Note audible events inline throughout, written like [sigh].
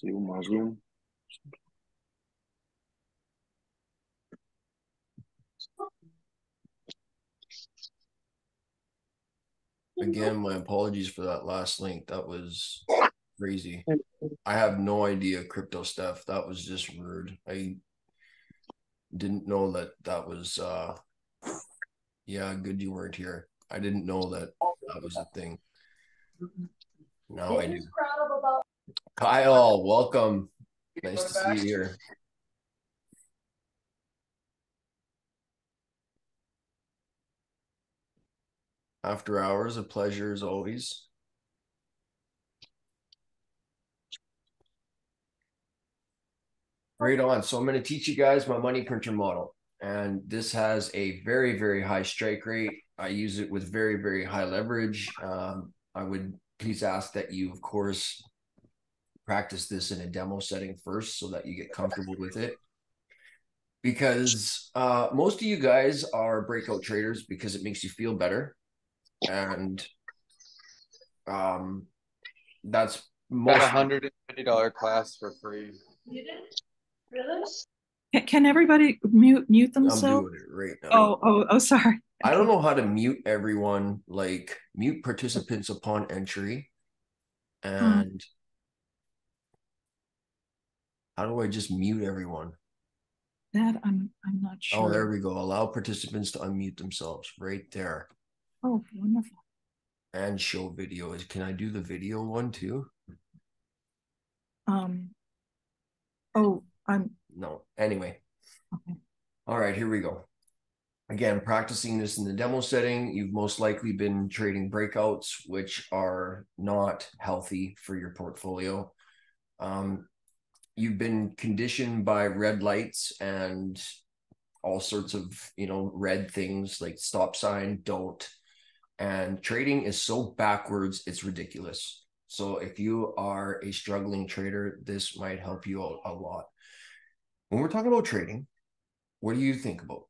See my Zoom. Again, my apologies for that last link. That was crazy. I have no idea crypto stuff. That was just rude. I didn't know that that was uh yeah, good you weren't here. I didn't know that that was a thing. Now I do. Kyle, welcome. Nice to see you here. After hours, a pleasure as always. Right on. So I'm going to teach you guys my money printer model. And this has a very, very high strike rate. I use it with very, very high leverage. Um, I would please ask that you, of course, practice this in a demo setting first so that you get comfortable with it. Because uh, most of you guys are breakout traders because it makes you feel better. And um, that's most a hundred and fifty dollar class for free. You did? Really? Can everybody mute mute themselves? I'm doing it right now. Oh, oh, oh, sorry. I don't know how to mute everyone, like mute participants upon entry. Hmm. And hmm. How do I just mute everyone? That I'm I'm not sure. Oh, there we go. Allow participants to unmute themselves right there. Oh, wonderful. And show video. Can I do the video one too? Um oh I'm no. Anyway. Okay. All right, here we go. Again, practicing this in the demo setting, you've most likely been trading breakouts, which are not healthy for your portfolio. Um, you've been conditioned by red lights and all sorts of you know red things like stop sign, don't, and trading is so backwards, it's ridiculous. So if you are a struggling trader, this might help you out a lot. When we're talking about trading, what do you think about?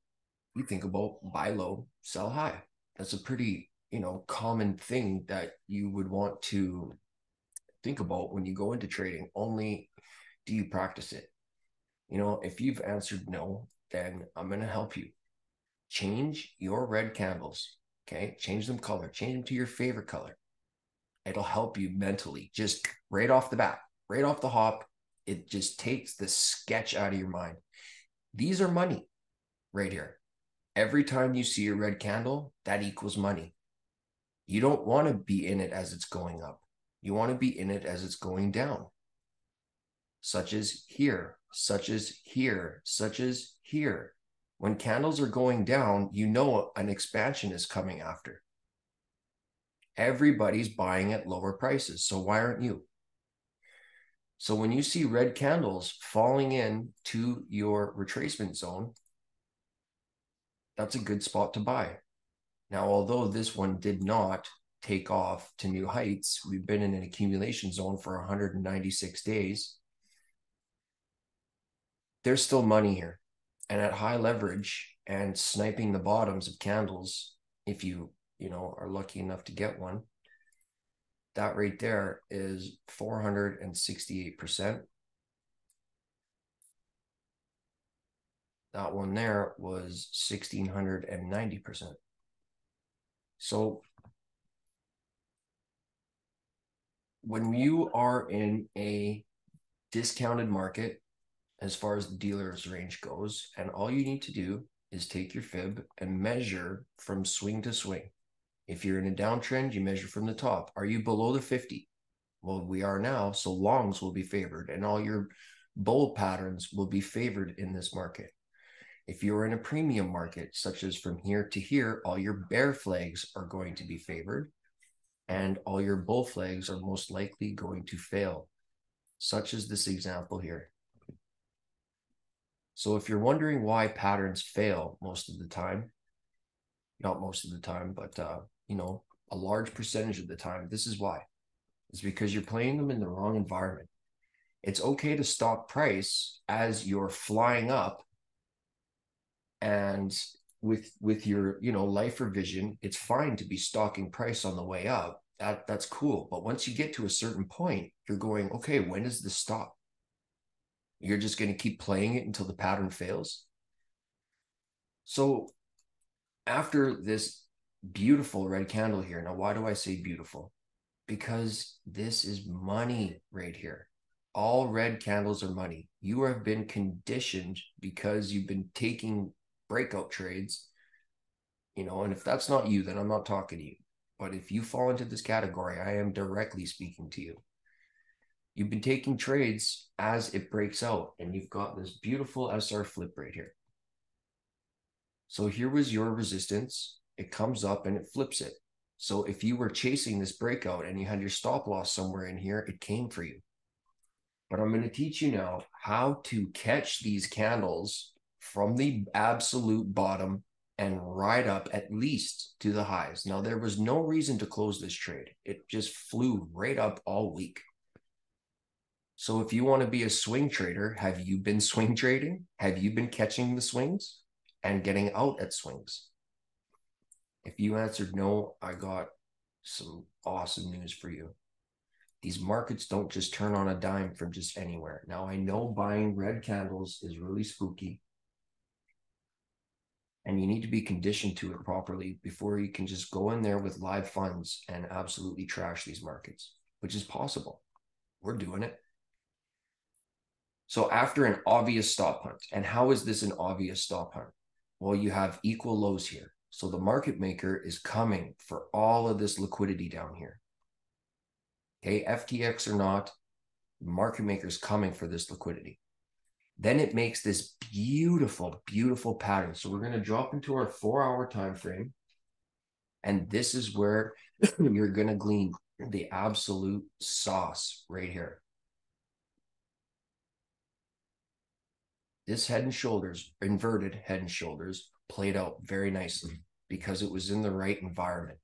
You think about buy low, sell high. That's a pretty, you know, common thing that you would want to think about when you go into trading. Only do you practice it? You know, if you've answered no, then I'm going to help you. Change your red candles. Okay. Change them color, change them to your favorite color. It'll help you mentally, just right off the bat, right off the hop. It just takes the sketch out of your mind. These are money right here. Every time you see a red candle, that equals money. You don't want to be in it as it's going up. You want to be in it as it's going down, such as here, such as here, such as here. When candles are going down, you know an expansion is coming after. Everybody's buying at lower prices. So why aren't you? So when you see red candles falling in to your retracement zone, that's a good spot to buy. Now, although this one did not take off to new heights, we've been in an accumulation zone for 196 days. There's still money here. And at high leverage and sniping the bottoms of candles, if you, you know, are lucky enough to get one, that right there is 468%. That one there was 1690%. So when you are in a discounted market, as far as the dealer's range goes, and all you need to do is take your fib and measure from swing to swing. If you're in a downtrend, you measure from the top. Are you below the 50? Well, we are now. So longs will be favored and all your bull patterns will be favored in this market. If you're in a premium market, such as from here to here, all your bear flags are going to be favored and all your bull flags are most likely going to fail, such as this example here. So if you're wondering why patterns fail most of the time, not most of the time, but uh, you know, a large percentage of the time. This is why. It's because you're playing them in the wrong environment. It's okay to stop price as you're flying up and with with your you know life revision it's fine to be stalking price on the way up that that's cool but once you get to a certain point you're going okay when does this stop You're just going to keep playing it until the pattern fails. So after this beautiful red candle here, now why do I say beautiful? Because this is money right here. All red candles are money. You have been conditioned because you've been taking breakout trades, you know, and if that's not you, then I'm not talking to you. But if you fall into this category, I am directly speaking to you. You've been taking trades as it breaks out, and you've got this beautiful SR flip right here. So here was your resistance. It comes up and it flips it. So if you were chasing this breakout and you had your stop loss somewhere in here, it came for you. But I'm going to teach you now how to catch these candles from the absolute bottom and ride up at least to the highs. Now, there was no reason to close this trade, it just flew right up all week. So, if you want to be a swing trader, have you been swing trading? Have you been catching the swings and getting out at swings? If you answered no, I got some awesome news for you. These markets don't just turn on a dime from just anywhere. Now, I know buying red candles is really spooky and you need to be conditioned to it properly before you can just go in there with live funds and absolutely trash these markets, which is possible. We're doing it. So after an obvious stop hunt, and how is this an obvious stop hunt? Well, you have equal lows here. So the market maker is coming for all of this liquidity down here. Okay, FTX or not, market maker is coming for this liquidity. Then it makes this beautiful, beautiful pattern. So we're going to drop into our four hour time frame. And this is where [laughs] you're going to glean the absolute sauce right here. This head and shoulders, inverted head and shoulders, played out very nicely mm-hmm. because it was in the right environment.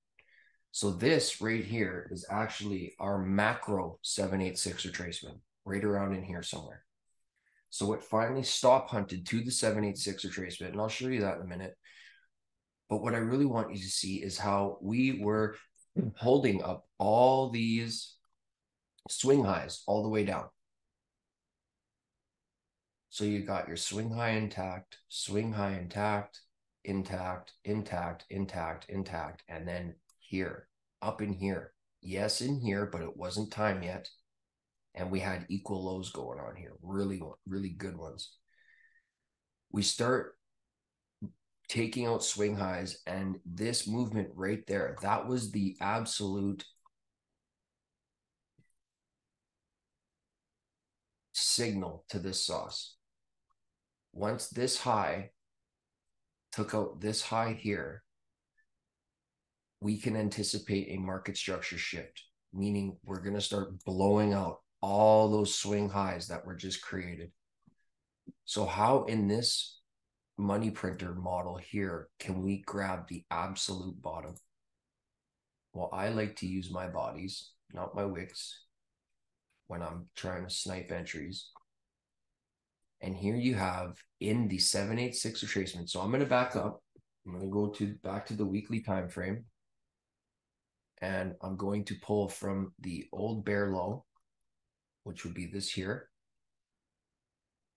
So this right here is actually our macro 786 retracement, right around in here somewhere. So it finally stop hunted to the 786 retracement, and I'll show you that in a minute. But what I really want you to see is how we were holding up all these swing highs all the way down. So you got your swing high intact, swing high intact, intact, intact, intact, intact, and then here, up in here. Yes, in here, but it wasn't time yet and we had equal lows going on here, really, really good ones. We start taking out swing highs, and this movement right there, that was the absolute signal to this sauce. Once this high took out this high here, we can anticipate a market structure shift, meaning we're going to start blowing out all those swing highs that were just created. So, how in this money printer model here can we grab the absolute bottom? Well, I like to use my bodies, not my wicks, when I'm trying to snipe entries. And here you have in the 786 retracement. So I'm going to back up. I'm going to go to back to the weekly time frame. And I'm going to pull from the old bear low which would be this here.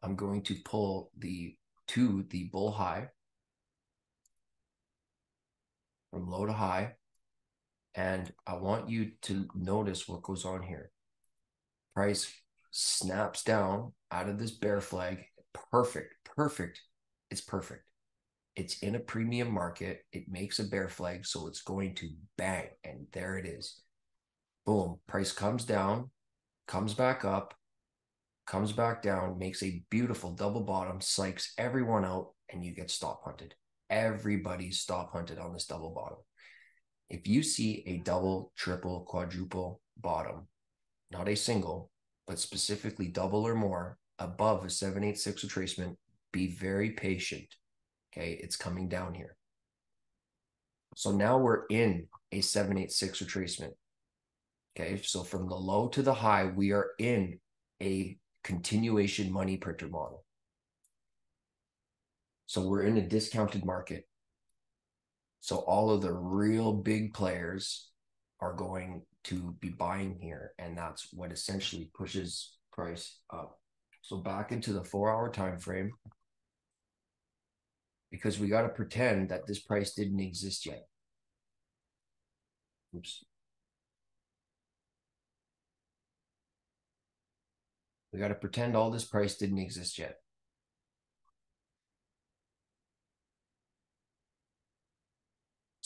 I'm going to pull the to the bull high from low to high. And I want you to notice what goes on here. Price snaps down out of this bear flag. Perfect, perfect. It's perfect. It's in a premium market. It makes a bear flag, so it's going to bang. And there it is. Boom. Price comes down comes back up, comes back down, makes a beautiful double bottom, psychs everyone out, and you get stop hunted. Everybody's stop hunted on this double bottom. If you see a double, triple, quadruple bottom, not a single, but specifically double or more above a 786 retracement, be very patient. Okay, it's coming down here. So now we're in a 786 retracement. Okay, so from the low to the high, we are in a continuation money printer model. So we're in a discounted market. So all of the real big players are going to be buying here, and that's what essentially pushes price up. So back into the four hour time frame because we got to pretend that this price didn't exist yet. Oops. We got to pretend all this price didn't exist yet.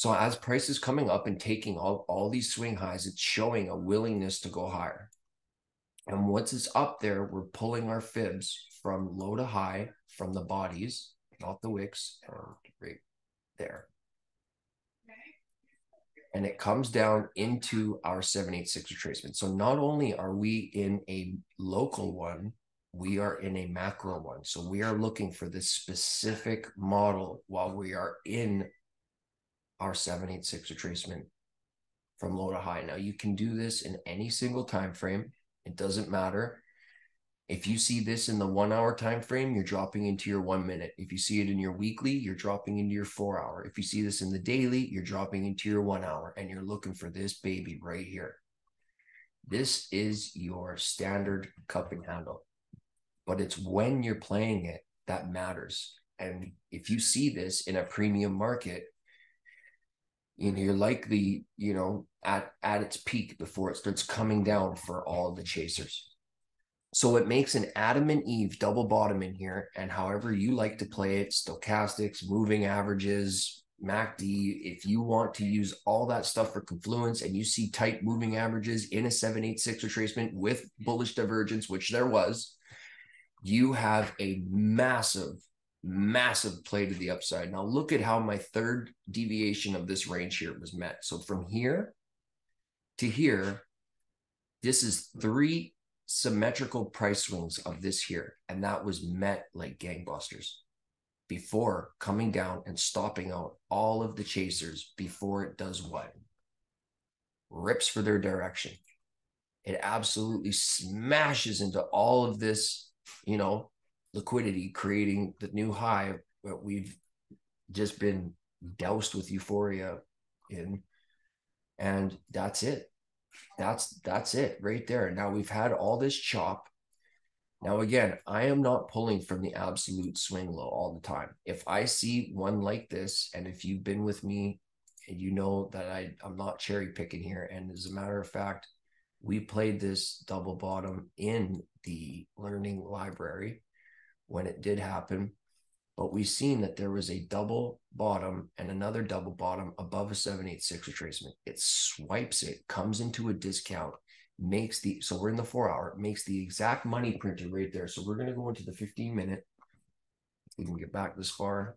So as price is coming up and taking all, all these swing highs, it's showing a willingness to go higher. And once it's up there, we're pulling our fibs from low to high from the bodies, not the wicks, and right there. And it comes down into our 786 retracement. So not only are we in a local one, we are in a macro one. So we are looking for this specific model while we are in our 786 retracement from low to high. Now you can do this in any single time frame. It doesn't matter. If you see this in the one hour time frame, you're dropping into your one minute. If you see it in your weekly, you're dropping into your four hour. If you see this in the daily, you're dropping into your one hour and you're looking for this baby right here. This is your standard cup and handle, but it's when you're playing it that matters. And if you see this in a premium market, you know you're likely you know at at its peak before it starts coming down for all the chasers. So it makes an adam and eve double bottom in here and however you like to play it stochastics moving averages macd if you want to use all that stuff for confluence and you see tight moving averages in a 786 retracement with bullish divergence which there was you have a massive massive play to the upside. Now look at how my third deviation of this range here was met. So from here to here, this is three symmetrical price swings of this here. And that was met like gangbusters before coming down and stopping out all of the chasers before it does what? Rips for their direction. It absolutely smashes into all of this, you know, liquidity, creating the new high that we've just been doused with euphoria in. And that's it. That's that's it right there. Now we've had all this chop. Now again, I am not pulling from the absolute swing low all the time. If I see one like this, and if you've been with me and you know that I, I'm not cherry picking here, and as a matter of fact, we played this double bottom in the learning library when it did happen. But we've seen that there was a double bottom and another double bottom above a 786 retracement. It swipes it, comes into a discount, makes the so we're in the four hour, makes the exact money printer right there. So we're going to go into the 15 minute. We can get back this far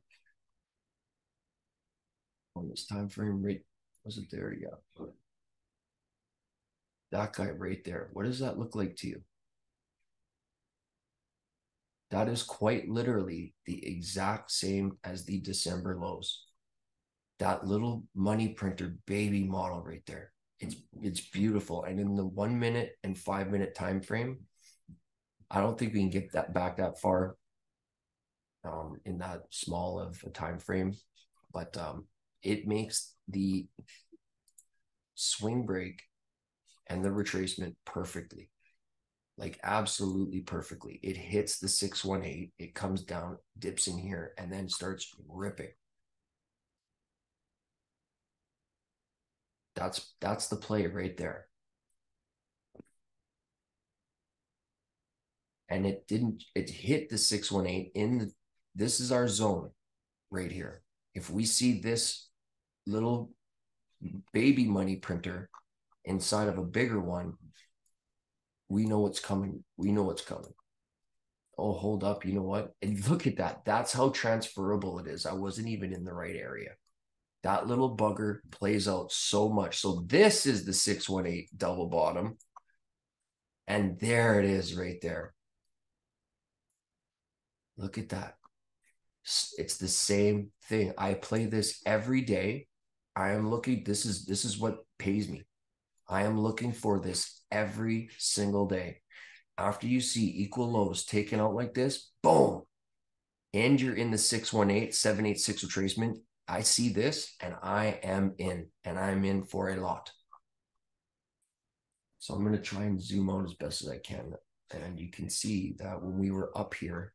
on this time frame, right? Was it there? Yeah. That guy right there. What does that look like to you? That is quite literally the exact same as the December lows. That little money printer baby model right there. It's it's beautiful. And in the one minute and five minute time frame, I don't think we can get that back that far um, in that small of a time frame. But um, it makes the swing break and the retracement perfectly like absolutely perfectly. It hits the 618, it comes down, dips in here, and then starts ripping. That's that's the play right there. And it didn't it hit the 618 in the, this is our zone right here. If we see this little baby money printer inside of a bigger one, we know what's coming. We know what's coming. Oh, hold up. You know what? And look at that. That's how transferable it is. I wasn't even in the right area. That little bugger plays out so much. So this is the 618 double bottom. And there it is right there. Look at that. It's the same thing. I play this every day. I am looking, this is this is what pays me. I am looking for this every single day. After you see equal lows taken out like this, boom, and you're in the 618, 786 retracement, I see this and I am in, and I'm in for a lot. So I'm going to try and zoom out as best as I can. And you can see that when we were up here,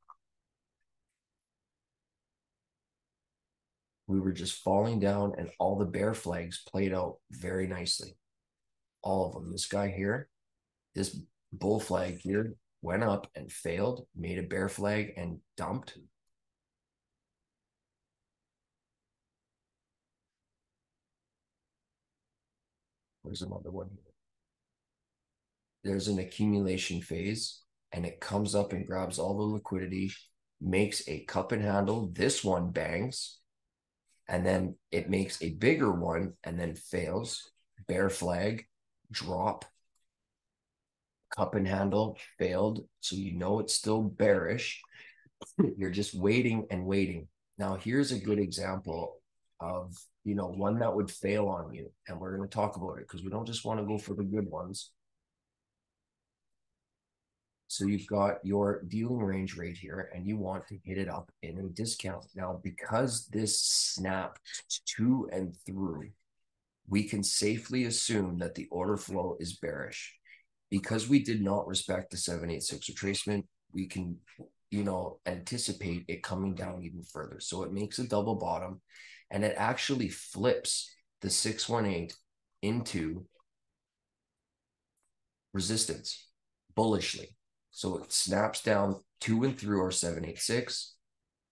we were just falling down and all the bear flags played out very nicely. All of them. This guy here, this bull flag here went up and failed, made a bear flag and dumped. Where's another one here? There's an accumulation phase and it comes up and grabs all the liquidity, makes a cup and handle. This one bangs and then it makes a bigger one and then fails. Bear flag, drop, cup and handle failed. So you know it's still bearish. [laughs] You're just waiting and waiting. Now, here's a good example of, you know, one that would fail on you. And we're going to talk about it because we don't just want to go for the good ones. So you've got your dealing range right here and you want to hit it up in a discount. Now, because this snapped to and through, we can safely assume that the order flow is bearish because we did not respect the 786 retracement, we can, you know, anticipate it coming down even further. So it makes a double bottom and it actually flips the 618 into resistance bullishly. So it snaps down to and through our 786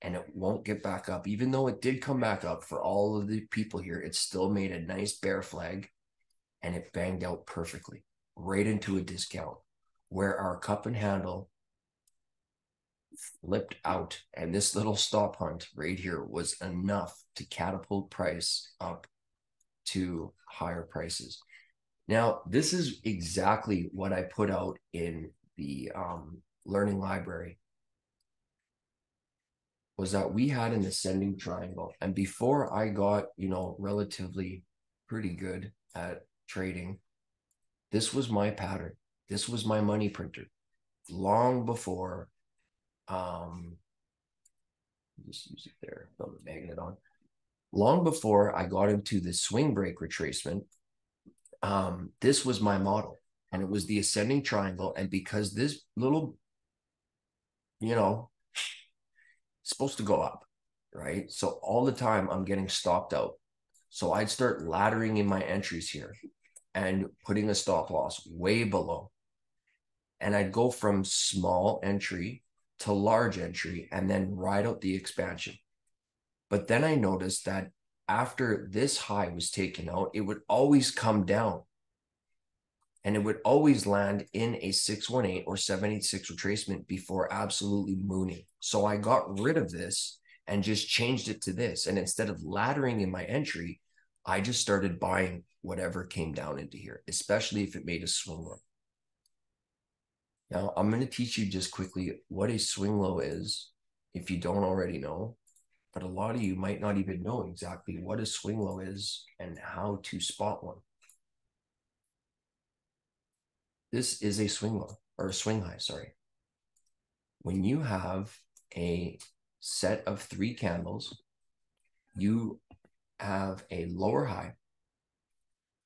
and it won't get back up. Even though it did come back up for all of the people here, it still made a nice bear flag and it banged out perfectly right into a discount where our cup and handle flipped out. And this little stop hunt right here was enough to catapult price up to higher prices. Now this is exactly what i put out in the um, learning library was that we had an ascending triangle and before i got you know relatively pretty good at trading this was my pattern. This was my money printer long before um just use it there, throw the magnet on. Long before I got into the swing break retracement, um, this was my model. And it was the ascending triangle. And because this little, you know, supposed to go up, right? So all the time I'm getting stopped out. So I'd start laddering in my entries here and putting a stop loss way below. And I'd go from small entry to large entry and then ride out the expansion. But then I noticed that after this high was taken out, it would always come down and it would always land in a 618 or 786 retracement before absolutely mooning. So I got rid of this and just changed it to this. And instead of laddering in my entry, I just started buying whatever came down into here, especially if it made a swing low. Now, I'm going to teach you just quickly what a swing low is if you don't already know. But a lot of you might not even know exactly what a swing low is and how to spot one. This is a swing low or a swing high, sorry. When you have a set of three candles, you have a lower high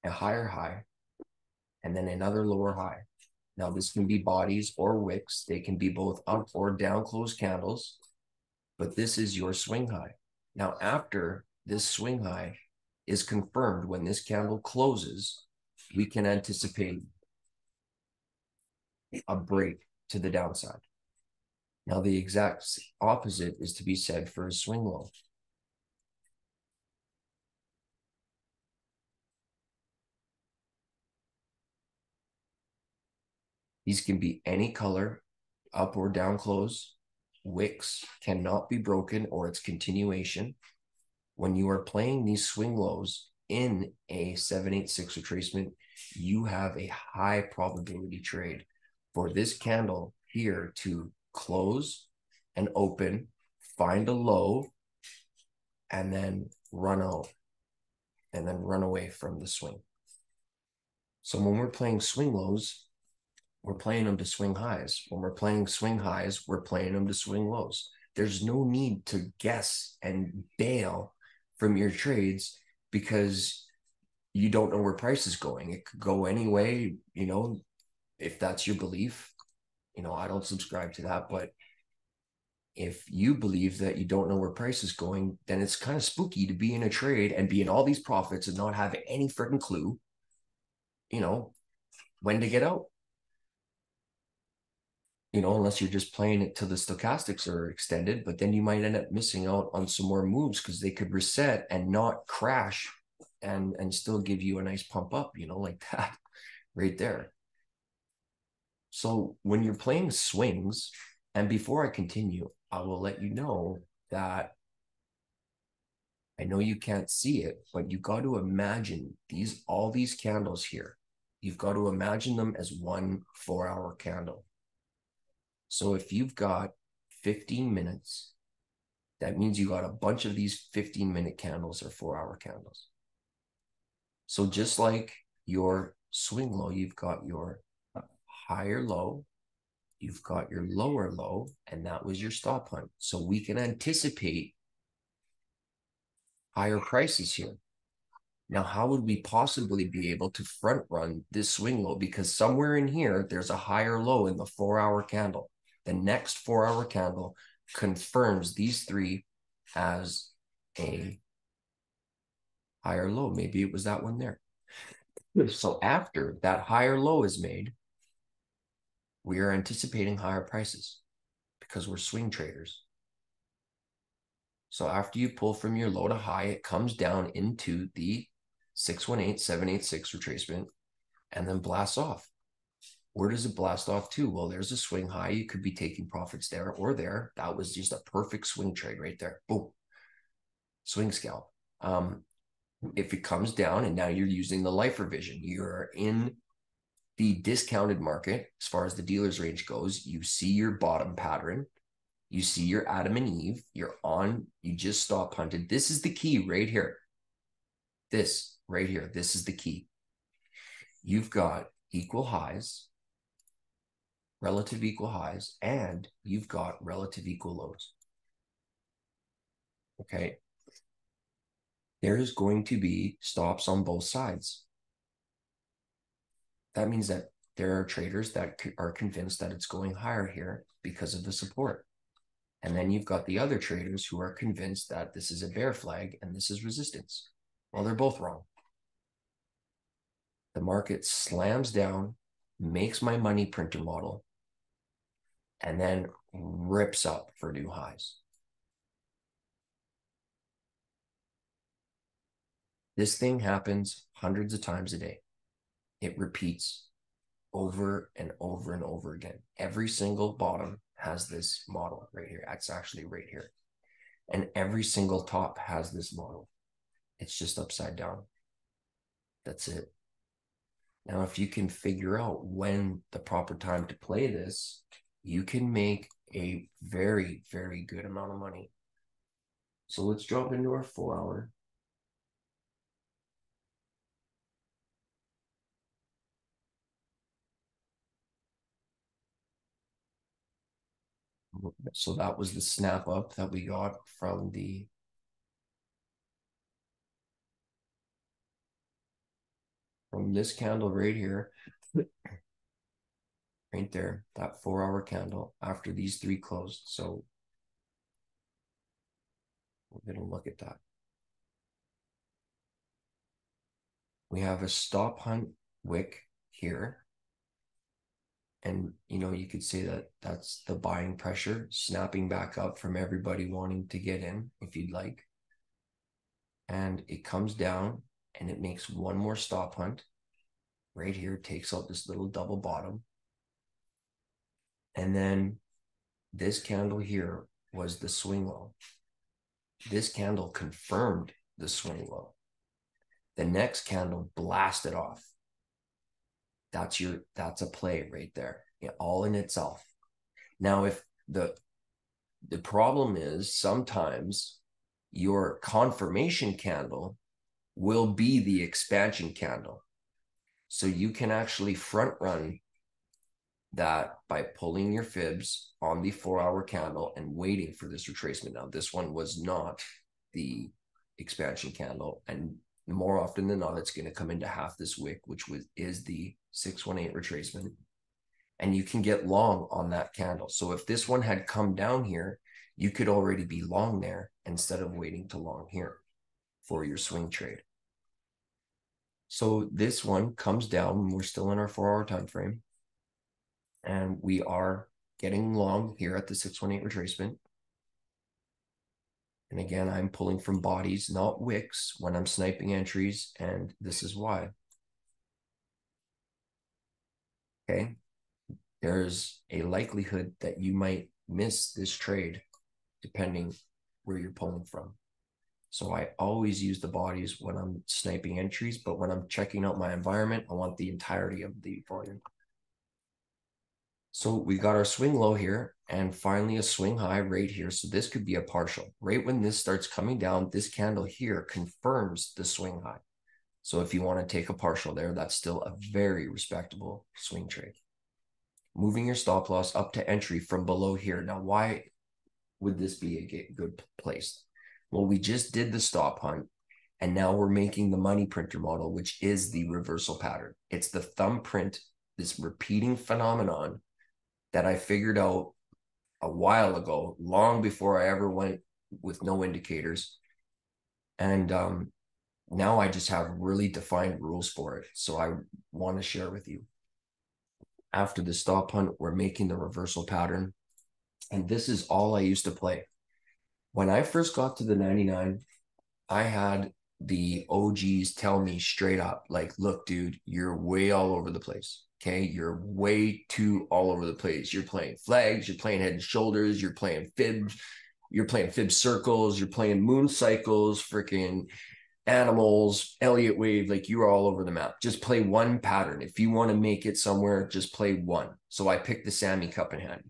a higher high, and then another lower high. Now, this can be bodies or wicks. They can be both up or down closed candles, but this is your swing high. Now, after this swing high is confirmed, when this candle closes, we can anticipate a break to the downside. Now, the exact opposite is to be said for a swing low. These can be any color, up or down close. Wicks cannot be broken or its continuation. When you are playing these swing lows in a 786 retracement, you have a high probability trade for this candle here to close and open, find a low, and then run out and then run away from the swing. So when we're playing swing lows, we're playing them to swing highs. When we're playing swing highs, we're playing them to swing lows. There's no need to guess and bail from your trades because you don't know where price is going. It could go any way, you know, if that's your belief. You know, I don't subscribe to that, but if you believe that you don't know where price is going, then it's kind of spooky to be in a trade and be in all these profits and not have any freaking clue, you know, when to get out. You know, unless you're just playing it till the stochastics are extended, but then you might end up missing out on some more moves because they could reset and not crash and and still give you a nice pump up, you know, like [laughs] that right there. So when you're playing swings, and before I continue, I will let you know that I know you can't see it, but you got to imagine these all these candles here. You've got to imagine them as one four hour candle. So if you've got 15 minutes, that means you got a bunch of these 15 minute candles or four hour candles. So just like your swing low, you've got your higher low, you've got your lower low, and that was your stop hunt. So we can anticipate higher prices here. Now, how would we possibly be able to front run this swing low? Because somewhere in here, there's a higher low in the four hour candle. The next four hour candle confirms these three as a higher low. Maybe it was that one there. So after that higher low is made, we are anticipating higher prices because we're swing traders. So after you pull from your low to high, it comes down into the 618, 786 retracement and then blasts off. Where does it blast off to? Well, there's a swing high. You could be taking profits there or there. That was just a perfect swing trade right there. Boom. Swing scalp. Um, if it comes down and now you're using the life revision, you're in the discounted market, as far as the dealer's range goes, you see your bottom pattern, you see your Adam and Eve, you're on, you just stop hunted. This is the key right here. This right here, this is the key. You've got equal highs, relative equal highs, and you've got relative equal lows. Okay. There's going to be stops on both sides that means that there are traders that are convinced that it's going higher here because of the support. And then you've got the other traders who are convinced that this is a bear flag and this is resistance. Well, they're both wrong. The market slams down, makes my money printer model, and then rips up for new highs. This thing happens hundreds of times a day it repeats over and over and over again. Every single bottom has this model right here. It's actually right here. And every single top has this model. It's just upside down. That's it. Now, if you can figure out when the proper time to play this, you can make a very, very good amount of money. So let's jump into our four hour. So that was the snap up that we got from the from this candle right here, right there, that four hour candle after these three closed. So we're going to look at that. We have a stop hunt wick here and you know you could say that that's the buying pressure snapping back up from everybody wanting to get in if you'd like. And it comes down and it makes one more stop hunt. Right here takes out this little double bottom. And then this candle here was the swing low. This candle confirmed the swing low. The next candle blasted off that's your that's a play right there all in itself. Now if the the problem is sometimes your confirmation candle will be the expansion candle. So you can actually front run that by pulling your fibs on the four hour candle and waiting for this retracement. Now this one was not the expansion candle and more often than not it's going to come into half this wick which was is the 618 retracement. and you can get long on that candle. So if this one had come down here, you could already be long there instead of waiting to long here for your swing trade. So this one comes down. We're still in our four hour time frame. And we are getting long here at the 618 retracement. And again, I'm pulling from bodies, not wicks when I'm sniping entries. And this is why. Okay. There's a likelihood that you might miss this trade depending where you're pulling from. So I always use the bodies when I'm sniping entries, but when I'm checking out my environment, I want the entirety of the volume. So we got our swing low here and finally a swing high right here. So this could be a partial. Right when this starts coming down, this candle here confirms the swing high. So if you want to take a partial there, that's still a very respectable swing trade. Moving your stop loss up to entry from below here. Now, why would this be a good place? Well, we just did the stop hunt and now we're making the money printer model, which is the reversal pattern. It's the thumbprint, this repeating phenomenon that I figured out a while ago, long before I ever went with no indicators. And um, now I just have really defined rules for it. So I want to share with you. After the stop hunt, we're making the reversal pattern. And this is all I used to play. When I first got to the 99, I had the OGs tell me straight up, like, look, dude, you're way all over the place. Okay. You're way too all over the place. You're playing flags, you're playing head and shoulders, you're playing fibs, you're playing fib circles, you're playing moon cycles, freaking animals, Elliott wave, like you're all over the map. Just play one pattern. If you want to make it somewhere, just play one. So I picked the Sammy Cup in hand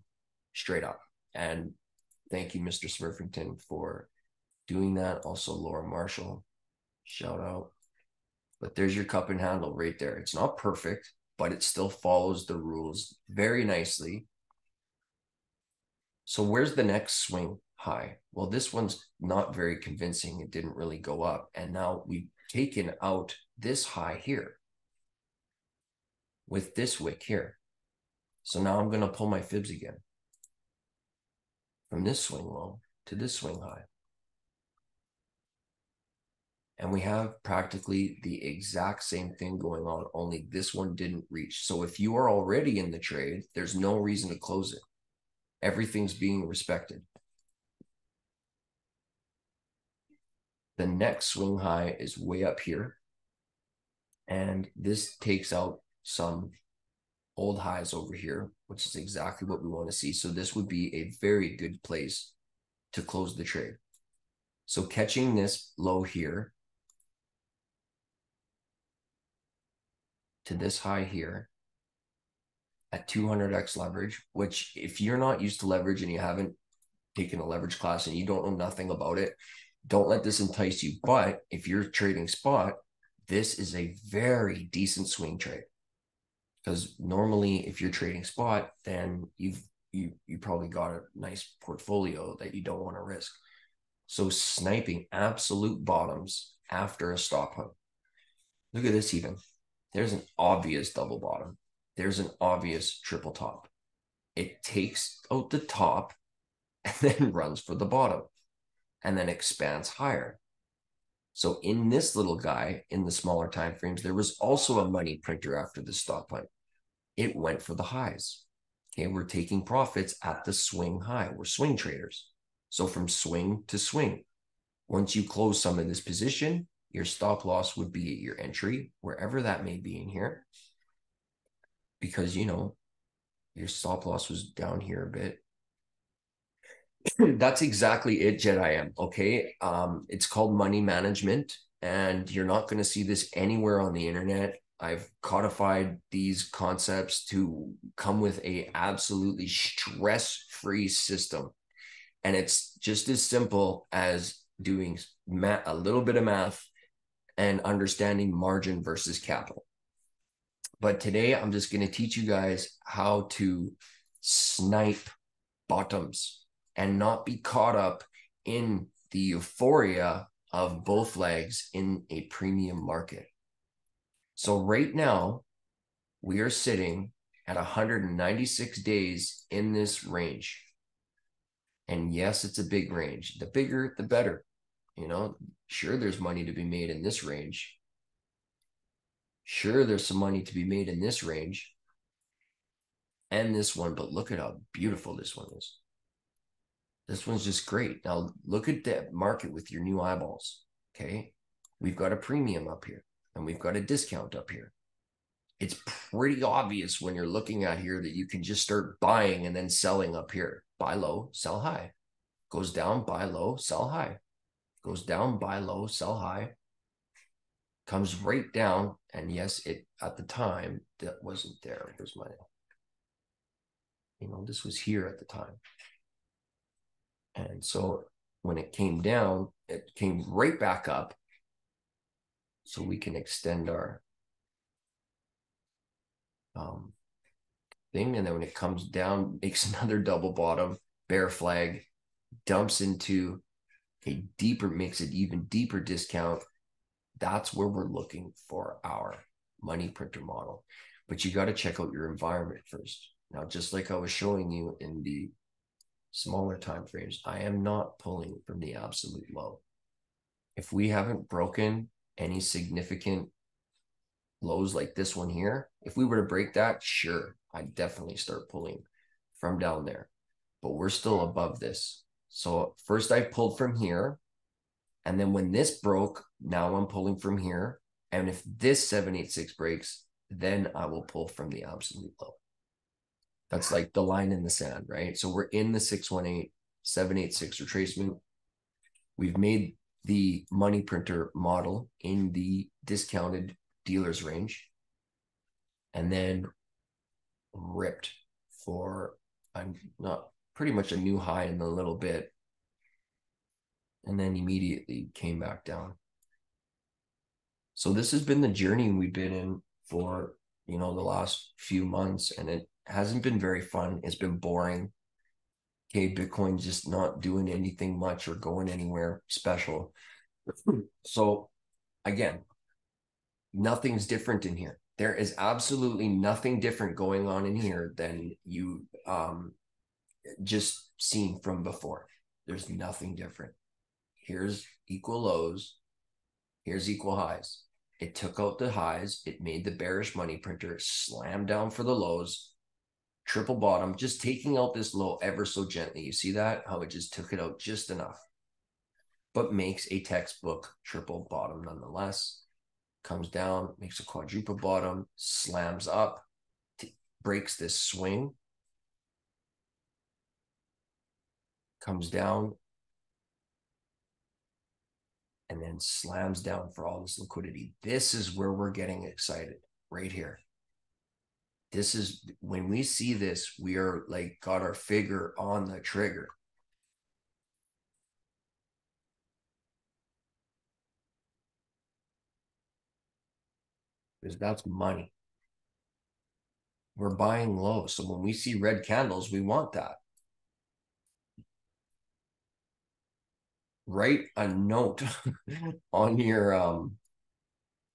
straight up. And thank you, Mr. Smurfington, for doing that. Also, Laura Marshall, shout out. But there's your cup and handle right there. It's not perfect, but it still follows the rules very nicely. So, where's the next swing? high. Well, this one's not very convincing. It didn't really go up. And now we've taken out this high here with this wick here. So now I'm going to pull my fibs again from this swing low to this swing high. And we have practically the exact same thing going on, only this one didn't reach. So if you are already in the trade, there's no reason to close it. Everything's being respected. The next swing high is way up here. And this takes out some old highs over here, which is exactly what we want to see. So this would be a very good place to close the trade. So catching this low here to this high here at 200x leverage, which if you're not used to leverage and you haven't taken a leverage class and you don't know nothing about it, don't let this entice you. But if you're trading spot, this is a very decent swing trade. Because normally, if you're trading spot, then you've you you probably got a nice portfolio that you don't want to risk. So sniping absolute bottoms after a stop hunt. Look at this even. There's an obvious double bottom. There's an obvious triple top. It takes out the top [laughs] and then runs for the bottom and then expands higher. So in this little guy, in the smaller time frames, there was also a money printer after the stop hunt. It went for the highs. Okay, we're taking profits at the swing high. We're swing traders. So from swing to swing. Once you close some of this position, your stop loss would be at your entry, wherever that may be in here. Because, you know, your stop loss was down here a bit. [clears throat] that's exactly it, Jedi M. Okay. Um, it's called money management, and you're not going to see this anywhere on the internet. I've codified these concepts to come with a absolutely stress-free system. And it's just as simple as doing math, a little bit of math and understanding margin versus capital. But today I'm just going to teach you guys how to snipe bottoms and not be caught up in the euphoria of both legs in a premium market. So, right now, we are sitting at 196 days in this range. And yes, it's a big range. The bigger, the better. You know, sure, there's money to be made in this range. Sure, there's some money to be made in this range and this one, but look at how beautiful this one is. This one's just great. Now, look at that market with your new eyeballs. Okay. We've got a premium up here and we've got a discount up here it's pretty obvious when you're looking at here that you can just start buying and then selling up here. Buy low, sell high. Goes down, buy low, sell high. Goes down, buy low, sell high. Comes right down. And yes, it at the time that wasn't there. Here's my, you know, this was here at the time. And so when it came down, it came right back up. So we can extend our um, thing. And then when it comes down, [laughs] makes another double bottom, bear flag, dumps into a deeper, makes it even deeper discount. That's where we're looking for our money printer model. But you got to check out your environment first. Now, just like I was showing you in the smaller time frames, I am not pulling from the absolute low. If we haven't broken any significant lows like this one here, if we were to break that, sure, I'd definitely start pulling from down there. But we're still above this. So first I pulled from here. And then when this broke, now I'm pulling from here. And if this 786 breaks, then I will pull from the absolute low. That's like the line in the sand, right? So we're in the 618, 786 retracement. We've made the money printer model in the discounted dealer's range and then ripped for I'm not pretty much a new high in a little bit and then immediately came back down. So this has been the journey we've been in for, you know, the last few months and it hasn't been very fun. It's been boring. Okay, Bitcoin just not doing anything much or going anywhere special. [clears throat] So again, nothing's different in here. There is absolutely nothing different going on in here than you um, just seen from before. There's nothing different. Here's equal lows. Here's equal highs. It took out the highs. It made the bearish money printer slam down for the lows. Triple bottom, just taking out this low ever so gently. You see that? How it just took it out just enough, but makes a textbook triple bottom nonetheless comes down, makes a quadruple bottom, slams up, breaks this swing, comes down, and then slams down for all this liquidity. This is where we're getting excited right here. This is when we see this, we are like got our finger on the trigger. because that's money. We're buying low. So when we see red candles, we want that. Write a note [laughs] [laughs] on your um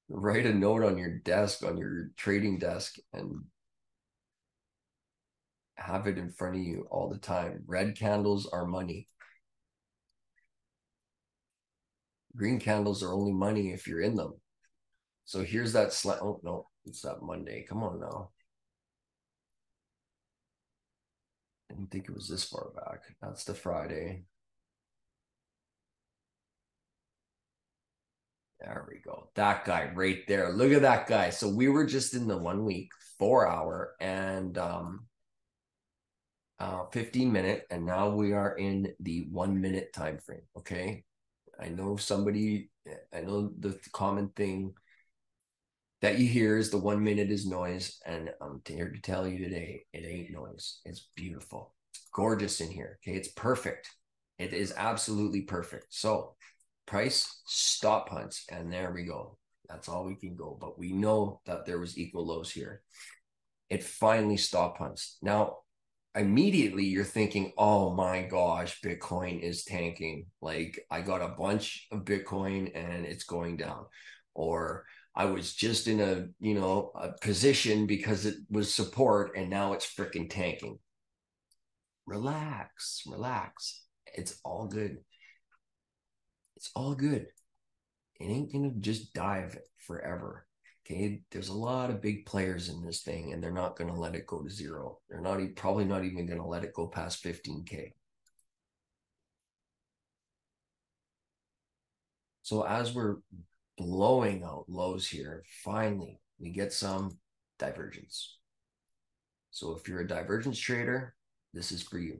write a note on your desk, on your trading desk, and have it in front of you all the time. Red candles are money. Green candles are only money if you're in them. So here's that slide. Oh no, it's that Monday. Come on now. I didn't think it was this far back. That's the Friday. There we go. That guy right there. Look at that guy. So we were just in the one week, four hour and um uh 15 minute, and now we are in the one minute time frame. Okay. I know somebody, I know the common thing that you hear is the one minute is noise. And I'm here to tell you today, it ain't noise. It's beautiful. It's gorgeous in here. Okay. It's perfect. It is absolutely perfect. So, price stop hunts. And there we go. That's all we can go. But we know that there was equal lows here. It finally stop hunts. Now, immediately you're thinking, oh my gosh, Bitcoin is tanking. Like I got a bunch of Bitcoin and it's going down. Or I was just in a, you know, a position because it was support and now it's freaking tanking. Relax, relax. It's all good. It's all good. It ain't to just dive forever. Okay. There's a lot of big players in this thing and they're not to let it go to zero. They're not even, probably not even to let it go past 15K. So as we're blowing out lows here, finally we get some divergence. So if you're a divergence trader, this is for you.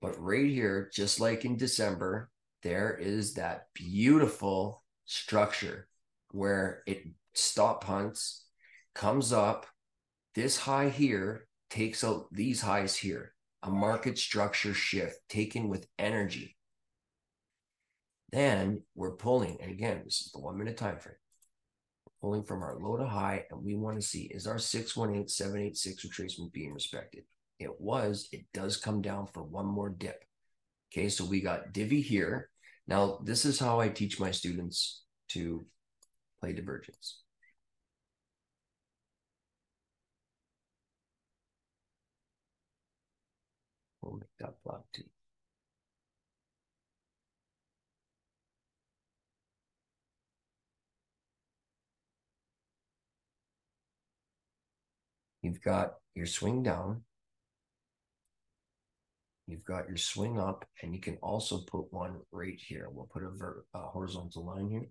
But right here, just like in December, there is that beautiful structure where it stop hunts, comes up, this high here takes out these highs here, a market structure shift taken with energy. Then we're pulling, and again, this is the one minute time frame. We're pulling from our low to high, and we want to see is our 618, 786 retracement being respected? It was, it does come down for one more dip. Okay, so we got divvy here. Now, this is how I teach my students to play divergence. We'll make that block too. You've got your swing down. You've got your swing up, and you can also put one right here. We'll put a, ver- a horizontal line here.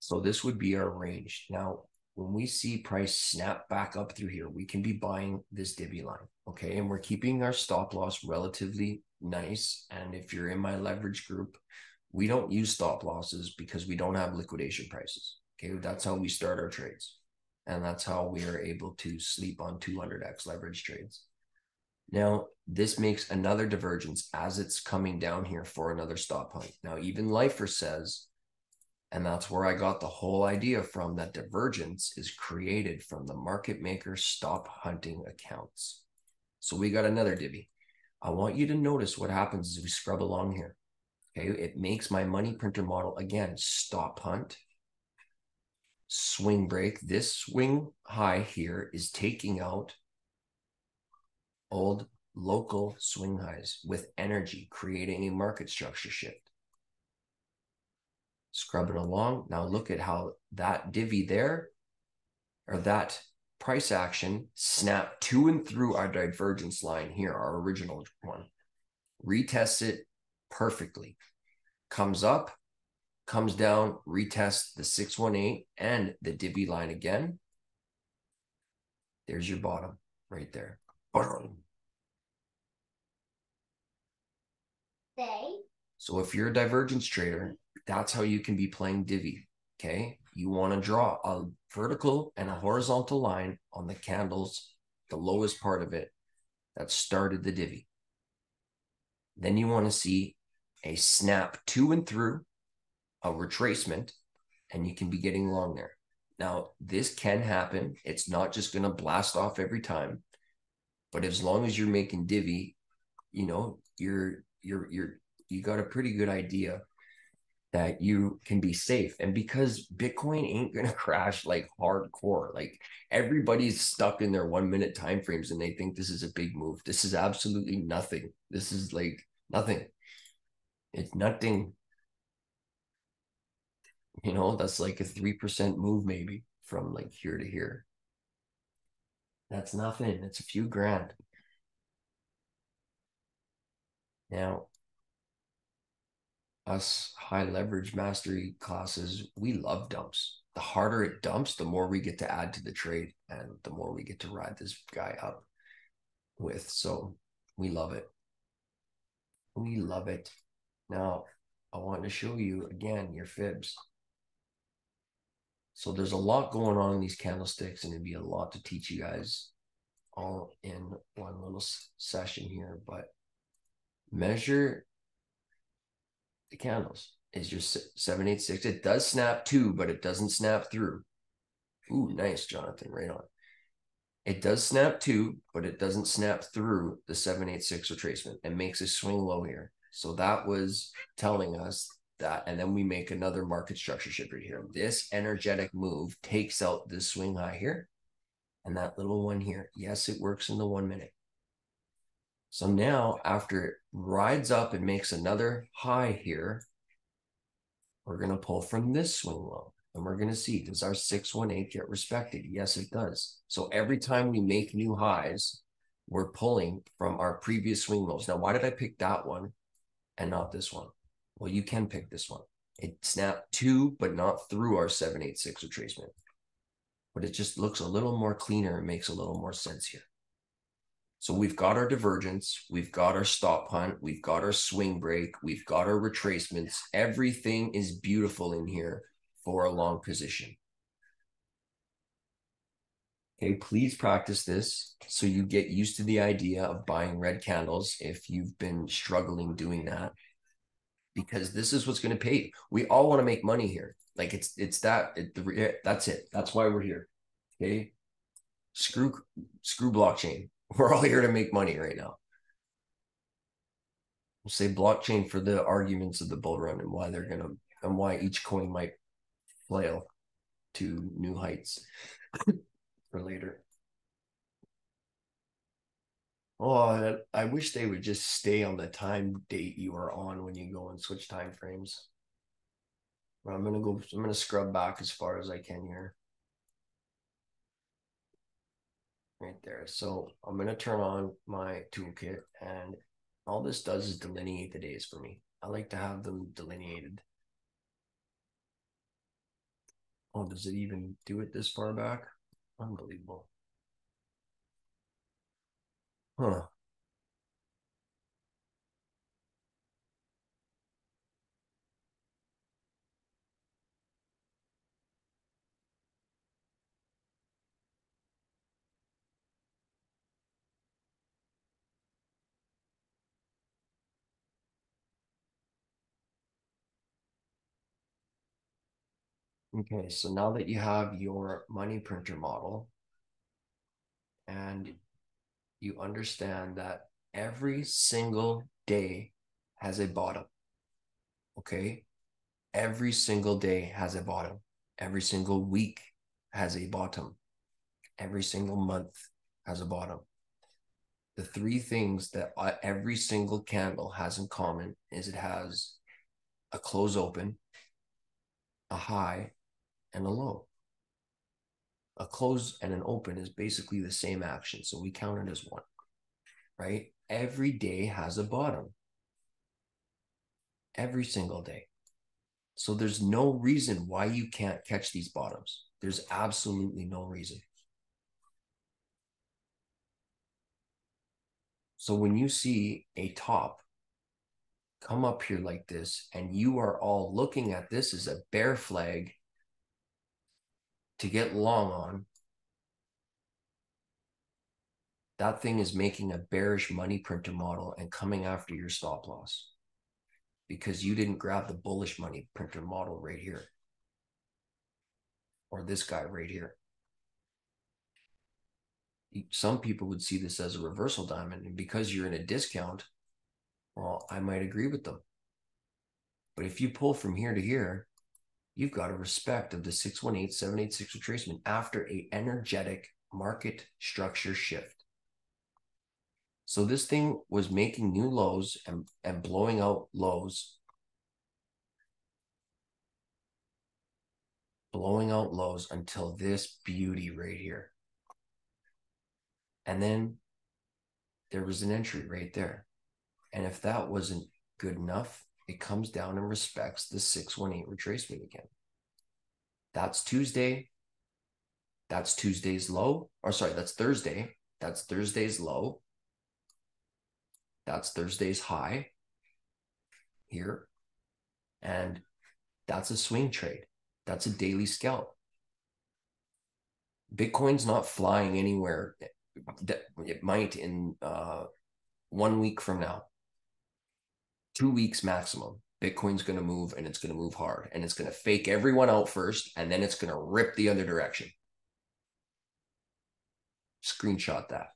So this would be our range. Now, when we see price snap back up through here, we can be buying this divvy line. Okay. And we're keeping our stop loss relatively nice. And if you're in my leverage group, we don't use stop losses because we don't have liquidation prices. Okay. That's how we start our trades. And that's how we are able to sleep on 200x leverage trades. Now, this makes another divergence as it's coming down here for another stop hunt. Now, even Lifer says, and that's where I got the whole idea from that divergence is created from the market maker stop hunting accounts. So we got another divvy. I want you to notice what happens as we scrub along here. Okay, it makes my money printer model again stop hunt swing break. This swing high here is taking out old local swing highs with energy, creating a market structure shift. Scrubbing along. Now look at how that divvy there, or that price action snapped to and through our divergence line here, our original one. Retest it perfectly. Comes up, comes down, retest the 618 and the divvy line again. There's your bottom right there. So if you're a divergence trader, that's how you can be playing divvy. Okay. You want to draw a vertical and a horizontal line on the candles, the lowest part of it that started the divvy. Then you want to see a snap to and through a retracement and you can be getting long there. Now, this can happen. It's not just going to blast off every time, but as long as you're making divvy, you know, you're you're you're you got a pretty good idea that you can be safe. And because Bitcoin ain't to [laughs] crash like hardcore, like everybody's stuck in their 1 minute time frames and they think this is a big move. This is absolutely nothing. This is like nothing. It's nothing you know, that's like a 3% move maybe from like here to here. That's nothing. It's a few grand. Now, us high leverage mastery classes, we love dumps. The harder it dumps, the more we get to add to the trade and the more we get to ride this guy up with. So we love it. We love it. Now, I want to show you again your fibs. So there's a lot going on in these candlesticks, and it'd be a lot to teach you guys all in one little session here. But measure the candles is your 786. It does snap to, but it doesn't snap through. Ooh, nice, Jonathan. Right on. It does snap to, but it doesn't snap through the 786 retracement and makes a swing low here. So that was telling us that, and then we make another market structure shift right here. This energetic move takes out this swing high here and that little one here. Yes, it works in the one minute. So now after it rides up and makes another high here, we're going to pull from this swing low. And we're going to see, does our 618 get respected? Yes, it does. So every time we make new highs, we're pulling from our previous swing lows. Now, why did I pick that one and not this one? Well, you can pick this one. It snapped to, but not through our 786 retracement. But it just looks a little more cleaner and makes a little more sense here. So we've got our divergence, we've got our stop hunt, we've got our swing break, we've got our retracements. Everything is beautiful in here for a long position. Okay, please practice this so you get used to the idea of buying red candles if you've been struggling doing that. Because this is what's going to pay you. We all want to make money here. Like it's it's that it, the, that's it. That's why we're here. Okay. Screw screw blockchain. [laughs] We're all here to make money right now. We'll say blockchain for the arguments of the bull run and why they're gonna and why each coin might flail to new heights [laughs] for later. Oh, I wish they would just stay on the time date you are on when you go and switch time frames. I'm gonna go. I'm gonna scrub back as far as I can here. Right there. So I'm gonna turn on my toolkit, and all this does is delineate the days for me. I like to have them delineated. Oh, does it even do it this far back? Unbelievable. Huh. Okay, so now that you have your money printer model and you understand that every single day has a bottom, okay? Every single day has a bottom. Every single week has a bottom. Every single month has a bottom. The three things that every single candle has in common is it has a close open, a high, and a low. A close and an open is basically the same action. So we count it as one, right? Every day has a bottom. Every single day. So there's no reason why you can't catch these bottoms. There's absolutely no reason. So when you see a top come up here like this, and you are all looking at this as a bear flag to get long on, that thing is making a bearish money printer model and coming after your stop loss because you didn't grab the bullish money printer model right here or this guy right here. Some people would see this as a reversal diamond, and because you're in a discount, well, I might agree with them. But if you pull from here to here, you've got a respect of the 618 786 retracement after a energetic market structure shift. So this thing was making new lows and, and blowing out lows, blowing out lows until this beauty right here. And then there was an entry right there. And if that wasn't good enough, it comes down and respects the 618 retracement again. That's Tuesday. That's Tuesday's low. Or sorry, that's Thursday. That's Thursday's low. That's Thursday's high here. And that's a swing trade. That's a daily scalp. Bitcoin's not flying anywhere. It might in uh, one week from now two weeks maximum, Bitcoin's going to move and it's going to move hard and it's going to fake everyone out first and then it's going to rip the other direction. Screenshot that.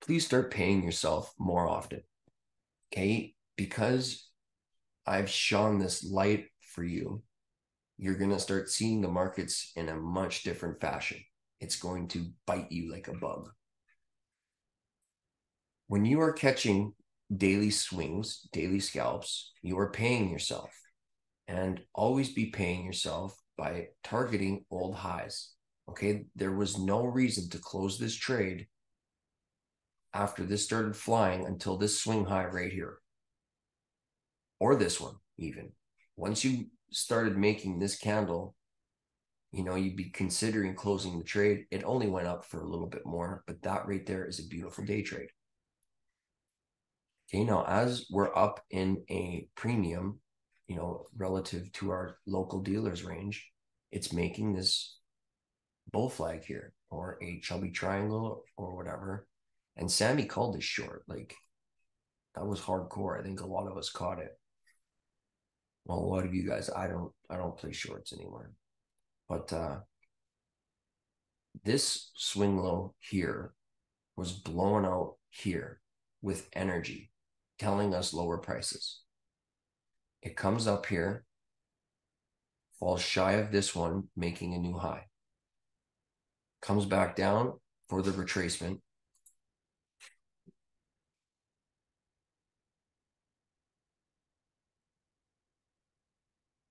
Please start paying yourself more often. Okay. Because I've shone this light for you, you're going to start seeing the markets in a much different fashion. It's going to bite you like a bug. When you are catching daily swings, daily scalps, you are paying yourself. And always be paying yourself by targeting old highs. Okay. There was no reason to close this trade after this started flying until this swing high right here, or this one, even. Once you started making this candle, you know, you'd be considering closing the trade. It only went up for a little bit more, but that right there is a beautiful day trade. Okay, now as we're up in a premium, you know, relative to our local dealers range, it's making this bull flag here or a chubby triangle or whatever. And Sammy called this short. Like that was hardcore. I think a lot of us caught it. Well, a lot of you guys, I don't I don't play shorts anymore. But uh this swing low here was blown out here with energy, telling us lower prices. It comes up here, falls shy of this one, making a new high. Comes back down for the retracement.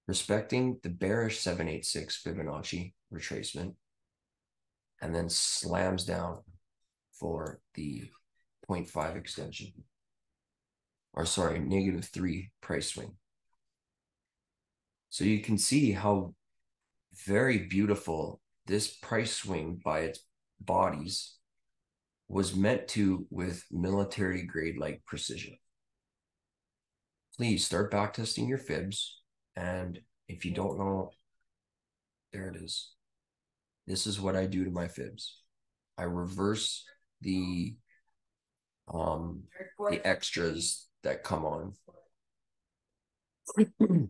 Respecting the bearish 786 Fibonacci retracement, and then slams down for the 0.5 extension, or sorry, negative three price swing. So you can see how very beautiful this price swing by its bodies was meant to with military grade like precision. Please start backtesting your fibs. And if you don't know, there it is. This is what I do to my fibs. I reverse the um the extras that come on. [clears throat]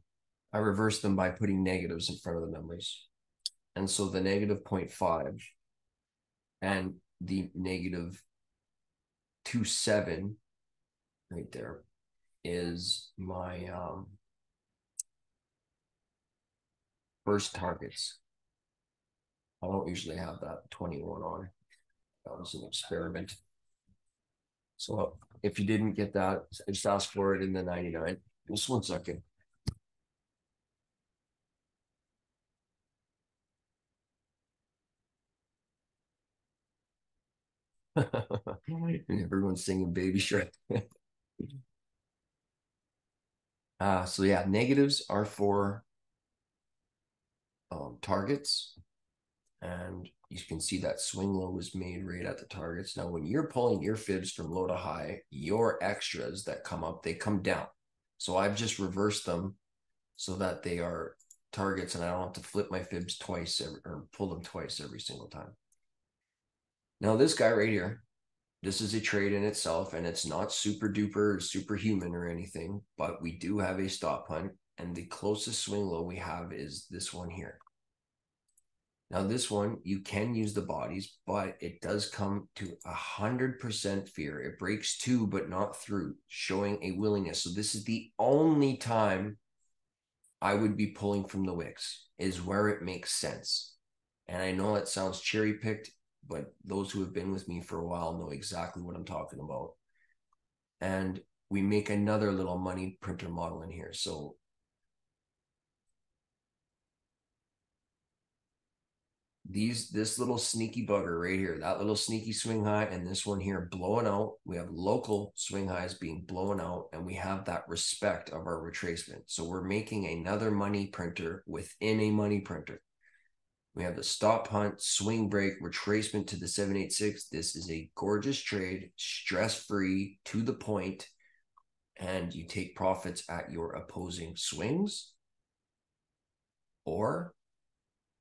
I reverse them by putting negatives in front of the numbers. And so the negative 0.5 and the negative 2.7 right there is my um, first targets. I don't usually have that 21 on. That was an experiment. So if you didn't get that, just ask for it in the 99. Just one second. [laughs] and everyone's singing Baby Shark. [laughs] uh, so yeah, negatives are for um, targets, and you can see that swing low was made right at the targets. Now, when you're pulling your fibs from low to high, your extras that come up, they come down. So I've just reversed them so that they are targets, and I don't have to flip my fibs twice every, or pull them twice every single time. Now, this guy right here, this is a trade in itself, and it's not super duper superhuman or anything, but we do have a stop hunt, and the closest swing low we have is this one here. Now, this one, you can use the bodies, but it does come to a 100% fear. It breaks to, but not through, showing a willingness. So, this is the only time I would be pulling from the wicks, is where it makes sense. And I know it sounds cherry picked but those who have been with me for a while know exactly what I'm talking about. And we make another little money printer model in here. So these this little sneaky bugger right here, that little sneaky swing high, and this one here blowing out. We have local swing highs being blown out, and we have that respect of our retracement. So we're making another money printer within a money printer. We have the stop hunt, swing break, retracement to the 786. This is a gorgeous trade, stress free, to the point, and you take profits at your opposing swings or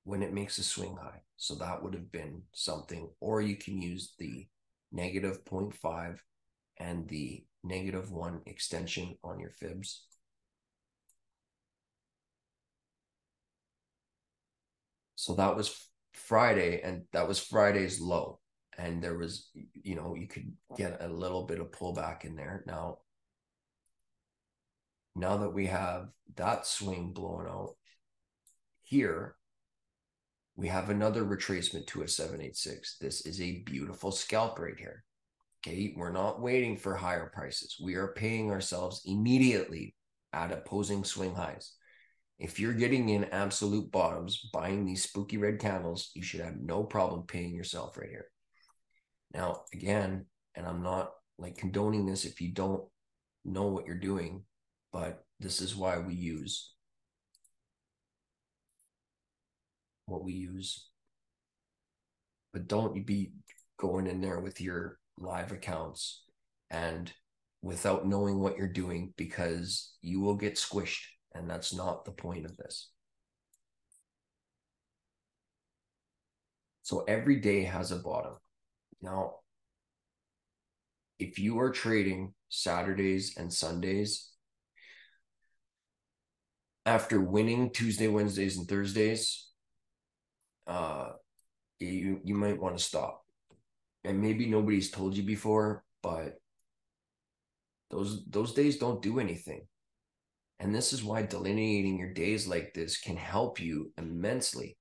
when it makes a swing high. So that would have been something, or you can use the negative 0.5 and the negative one extension on your fibs So that was Friday, and that was Friday's low. And there was, you know, you could get a little bit of pullback in there. Now, now that we have that swing blown out here, we have another retracement to a 786. This is a beautiful scalp right here. Okay, we're not waiting for higher prices. We are paying ourselves immediately at opposing swing highs. If you're getting in absolute bottoms, buying these spooky red candles, you should have no problem paying yourself right here. Now, again, and I'm not like condoning this if you don't know what you're doing, but this is why we use what we use. But don't you be going in there with your live accounts and without knowing what you're doing because you will get squished. And that's not the point of this. So every day has a bottom. Now, if you are trading Saturdays and Sundays, after winning Tuesday, Wednesdays, and Thursdays, uh, you you might want to stop. And maybe nobody's told you before, but those those days don't do anything. And this is why delineating your days like this can help you immensely.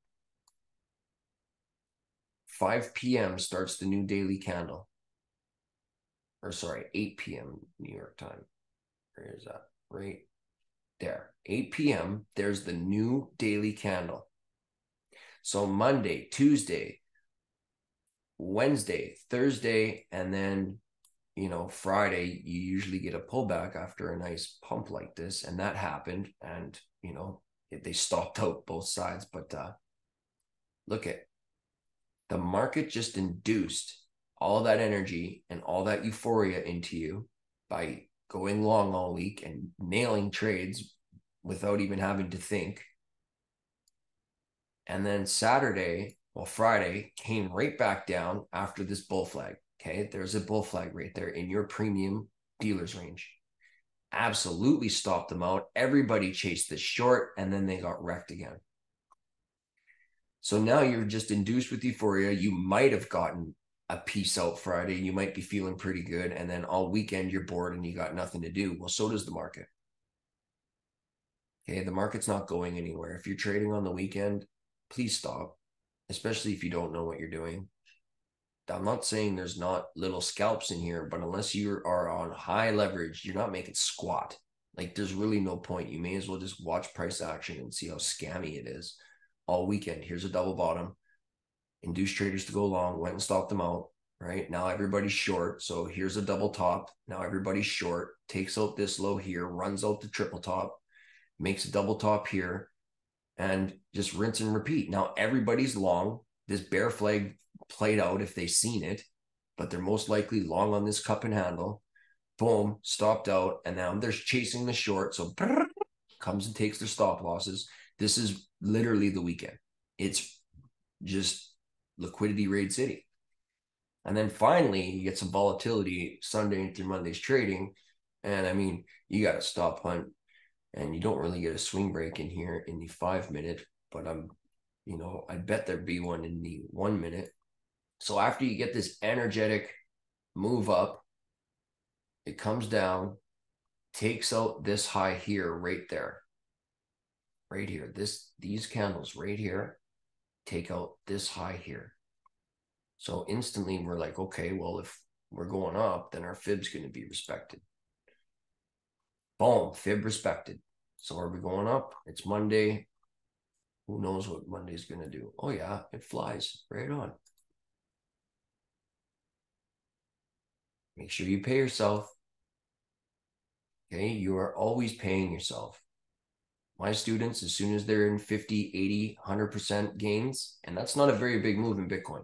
5 p.m. starts the new daily candle. Or sorry, 8 p.m. New York time. Where is that? Right there. 8 p.m. There's the new daily candle. So Monday, Tuesday, Wednesday, Thursday, and then you know Friday, you usually get a pullback after a nice pump like this, and that happened, and you know they stopped out both sides. But uh, look at the market just induced all that energy and all that euphoria into you by going long all week and nailing trades without even having to think and then Saturday, well, Friday came right back down after this bull flag. Okay. There's a bull flag right there in your premium dealer's range. Absolutely stopped them out. Everybody chased this short and then they got wrecked again. So now you're just induced with euphoria. You might have gotten a piece out Friday. You might be feeling pretty good. And then all weekend you're bored and you got nothing to do. Well, so does the market. Okay. The market's not going anywhere. If you're trading on the weekend, please stop, especially if you don't know what you're doing. I'm not saying there's not little scalps in here, but unless you are on high leverage, you're not making squat. Like there's really no point. You may as well just watch price action and see how scammy it is all weekend. Here's a double bottom. Induce traders to go long, went and stopped them out. Right now, everybody's short. So here's a double top. Now everybody's short, takes out this low here, runs out the triple top, makes a double top here, and just rinse and repeat. Now everybody's long. This bear flag played out if they seen it, but they're most likely long on this cup and handle. Boom, stopped out, and now they're chasing the short. So comes and takes their stop losses. This is literally the weekend. It's just liquidity raid city. And then finally, you get some volatility Sunday through Monday's trading. And I mean, you got to stop hunt and you don't really get a swing break in here in the five minute, but I'm, you know, I bet there'd be one in the one minute. So after you get this energetic move up, it comes down, takes out this high here, right there, right here. This these candles right here take out this high here. So instantly we're like, okay, well, if we're going up, then our fib's going to be respected. Boom, fib respected. So are we going up? It's Monday. Who knows what Monday's going to do? Oh, yeah, it flies right on. Make sure you pay yourself. Okay, you are always paying yourself. My students, as soon as they're in 50, 80, 100% gains, and that's not a very big move in Bitcoin.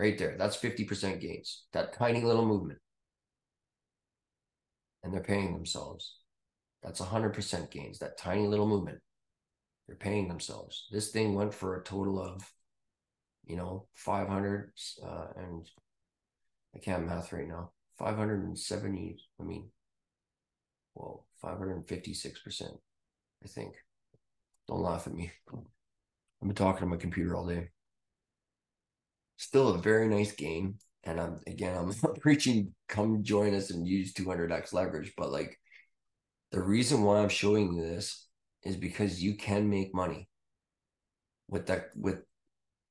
Right there. That's 50% gains, that tiny little movement. And they're paying themselves. That's 100% gains, that tiny little movement. They're paying themselves. This thing went for a total of, you know, 500 uh, and I can't math right now. 570, I mean, well, 556%, I think. Don't laugh at me. I've been talking to my computer all day. Still a very nice game. and I'm again, I'm not [laughs] preaching, come join us and use 200x leverage, but like the reason why I'm showing you this is because you can make money with that with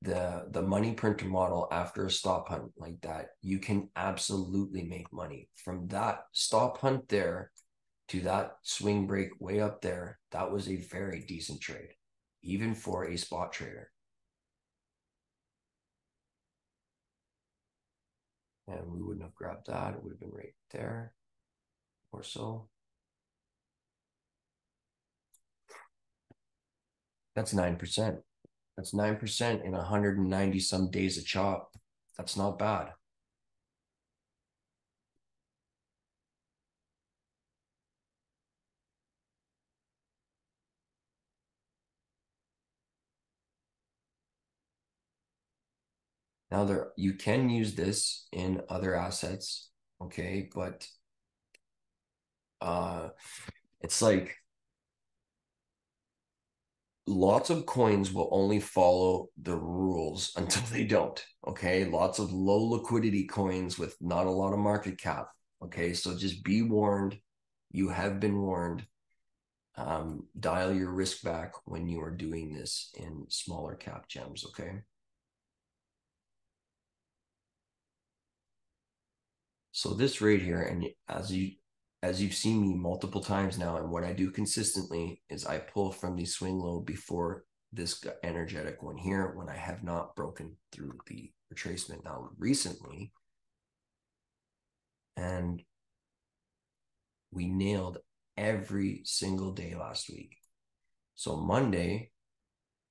the the money printer model after a stop hunt like that. You can absolutely make money from that stop hunt there to that swing break way up there. That was a very decent trade even for a spot trader and we wouldn't have grabbed that it would have been right there or so that's 9% that's 9% in 190 some days of chop. That's not bad. Now there you can use this in other assets, okay, but uh it's like lots of coins will only follow the rules [laughs] until they don't. Okay. Lots of low liquidity coins with not a lot of market cap. Okay. So just be warned. You have been warned. Um, dial your risk back when you are doing this in smaller cap gems. Okay. So this right here, and as you as you've seen me multiple times now, and what I do consistently is I pull from the swing low before this energetic one here when I have not broken through the retracement now recently. And we nailed every single day last week. So Monday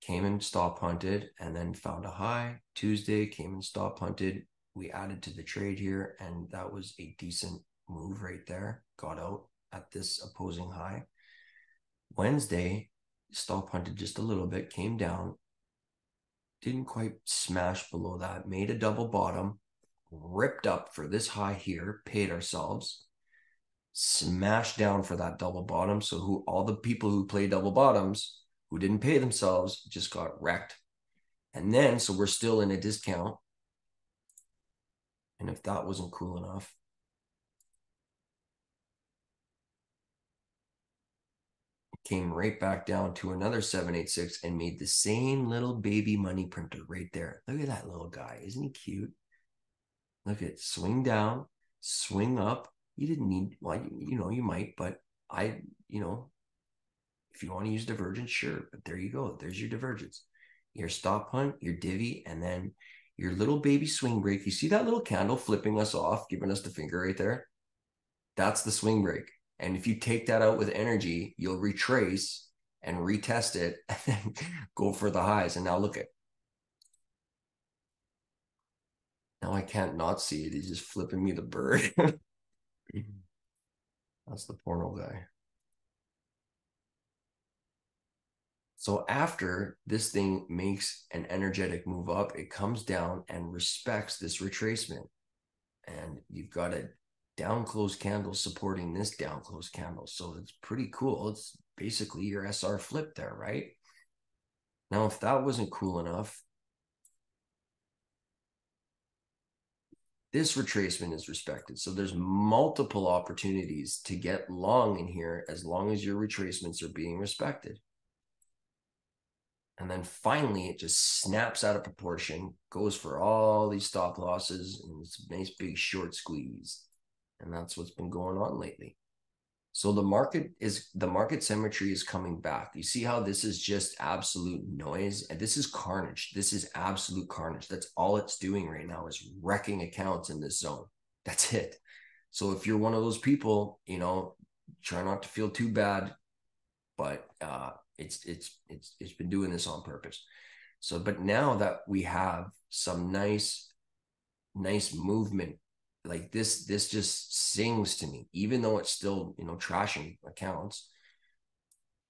came and stop hunted and then found a high. Tuesday came and stop hunted. We added to the trade here, and that was a decent move right there, got out at this opposing high. Wednesday, stop hunted just a little bit, came down, didn't quite smash below that, made a double bottom, ripped up for this high here, paid ourselves, smashed down for that double bottom. So who all the people who play double bottoms who didn't pay themselves just got wrecked. And then so we're still in a discount. And if that wasn't cool enough, came right back down to another 786 and made the same little baby money printer right there. Look at that little guy. Isn't he cute? Look at swing down, swing up. You didn't need, well, you, you know, you might, but I, you know, if you want to use divergence, sure. But there you go. There's your divergence. Your stop hunt, your divvy, and then your little baby swing break. You see that little candle flipping us off, giving us the finger right there? That's the swing break. And if you take that out with energy, you'll retrace and retest it [laughs] and then go for the highs. And now look at now I can't not see it. He's just flipping me the bird. [laughs] Mm-hmm. That's the porno guy. So after this thing makes an energetic move up, it comes down and respects this retracement. And you've got a down close candle supporting this down close candle. So it's pretty cool. It's basically your SR flip there, right? Now, if that wasn't cool enough, this retracement is respected. So there's multiple opportunities to get long in here as long as your retracements are being respected. And then finally, it just snaps out of proportion, goes for all these stop losses, and it's a nice big short squeeze. And that's what's been going on lately. So the market is the market symmetry is coming back. You see how this is just absolute noise and this is carnage. This is absolute carnage. That's all it's doing right now is wrecking accounts in this zone. That's it. So if you're one of those people, you know, try not to feel too bad, but uh it's it's it's it's been doing this on purpose. So but now that we have some nice nice movement like this this just sings to me even though it's still you know trashing accounts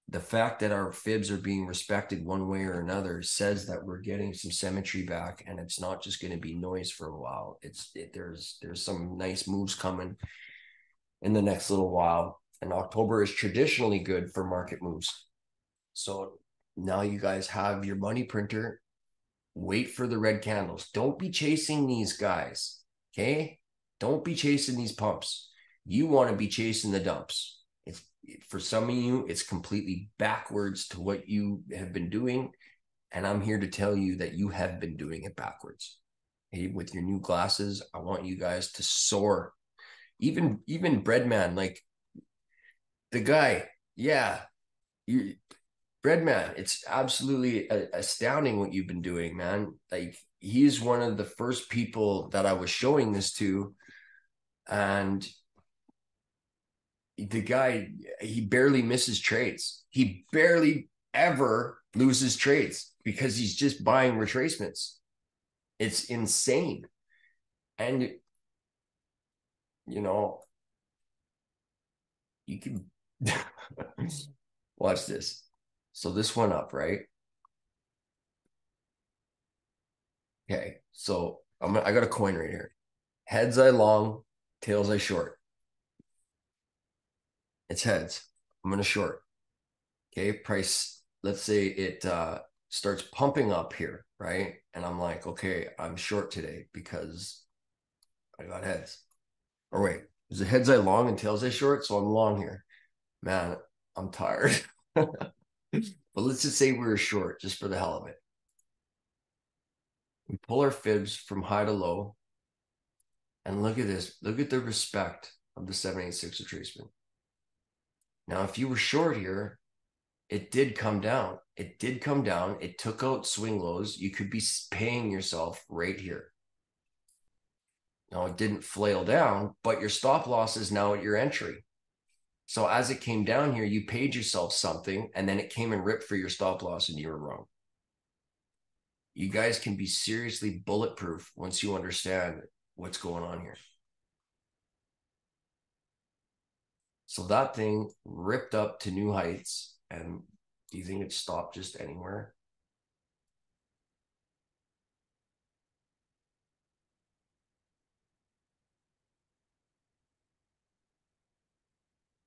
the fact that our fibs are being respected one way or another says that we're getting some symmetry back and it's not just going to be noise for a while it's it, there's there's some nice moves coming in the next little while and october is traditionally good for market moves so now you guys have your money printer wait for the red candles don't be chasing these guys Okay. Don't be chasing these pumps. You want to be chasing the dumps. It's for some of you, it's completely backwards to what you have been doing. And I'm here to tell you that you have been doing it backwards. Hey, with your new glasses, I want you guys to soar. Even even Breadman, like the guy, yeah, you Breadman, it's absolutely uh, astounding what you've been doing, man. Like he's one of the first people that I was showing this to, and the guy he barely misses trades. He barely ever loses trades because he's just buying retracements. It's insane. And you know, you can [laughs] watch this. So this went up, right? Okay, so I'm I got a coin right here. Heads I long, tails I short. It's heads. I'm gonna short. Okay, price. Let's say it uh, starts pumping up here, right? And I'm like, okay, I'm short today because I got heads. Or wait, is it heads I long and tails I short? So I'm long here. Man, I'm tired. [laughs] but let's just say we are short just for the hell of it. We pull our fibs from high to low. And look at this. Look at the respect of the 786 retracement. Now, if you were short here, it did come down. It did come down. It took out swing lows. You could be paying yourself right here. Now, it didn't flail down, but your stop loss is now at your entry. So as it came down here, you paid yourself something and then it came and ripped for your stop loss and you were wrong you guys can be seriously bulletproof once you understand what's going on here. So that thing ripped up to new heights. And do you think it stopped just anywhere?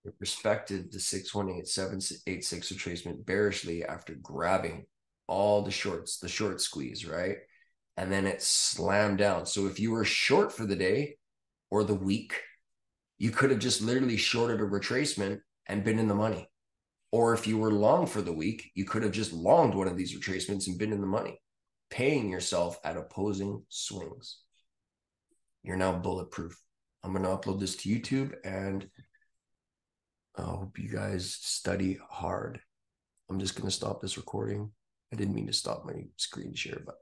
It respected the 618 786 retracement bearishly after grabbing all the shorts, the short squeeze, right? And then it slammed down. So if you were short for the day or the week, you could have just literally shorted a retracement and been in the money. Or if you were long for the week, you could have just longed one of these retracements and been in the money, paying yourself at opposing swings. You're now bulletproof. I'm going to upload this to YouTube and I hope you guys study hard. I'm just going to stop this recording. I didn't mean to stop my screen share, but